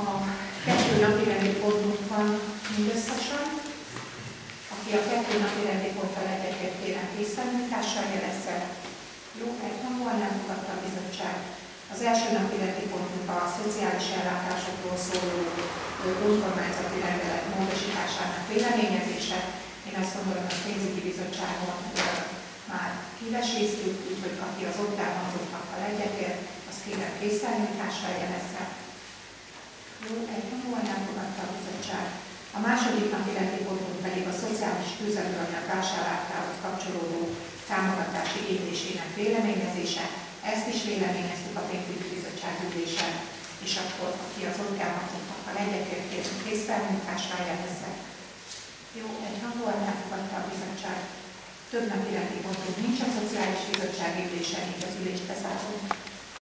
A kettő napi rendi pontunk van mindösszesen. Aki a kettő napi rendi ponttal egyetért kérem készfelmújtással jelezze. Jó, egy hangban nem fogadta a bizottság. Az első napi rendi pontunk a szociális ellátásokról szóló önkormányzati rendelet módosításának véleményezése. Én azt gondolom, hogy a pénzügyi bizottságon már kiveséztük, úgyhogy aki az ott elhangzottakkal egyetért, azt kérem készfelmújtással jelezze. Jó, egy hangúan elfogadta a bizottság. A második napi rendi pedig a szociális tűzoltóanyag vásárlásához kapcsolódó támogatási igénylésének véleményezése. Ezt is véleményeztük a pénzügyi bizottság ülésen, és akkor aki az ott elhangzottakkal egyetért kérünk jelezze. Jó, egy hangúan elfogadta a bizottság. Több napi rendi nincs a szociális bizottság ülésen, így az bezárom.